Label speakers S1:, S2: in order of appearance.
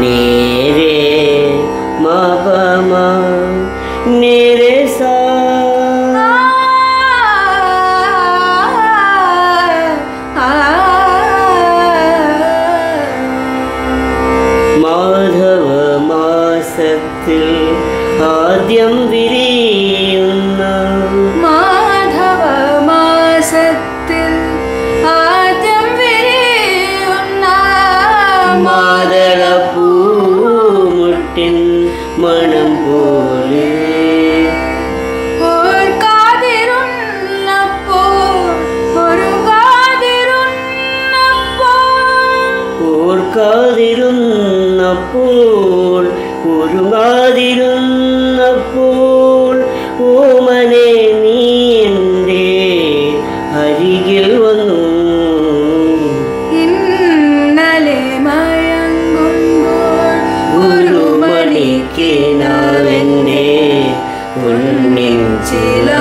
S1: നീരേ മപമ നിരേ സാ മാധവ മാസത്തിൽ ആദ്യം വിരിയുന്ന
S2: മാധവ മാസത്തിൽ ആദ്യം വിരിയുന്ന
S1: മാതളപ്പൂമുട്ടിൻ മണം പോലെ.
S2: ഓർക്കാതിരുന്നപ്പോൾ
S1: till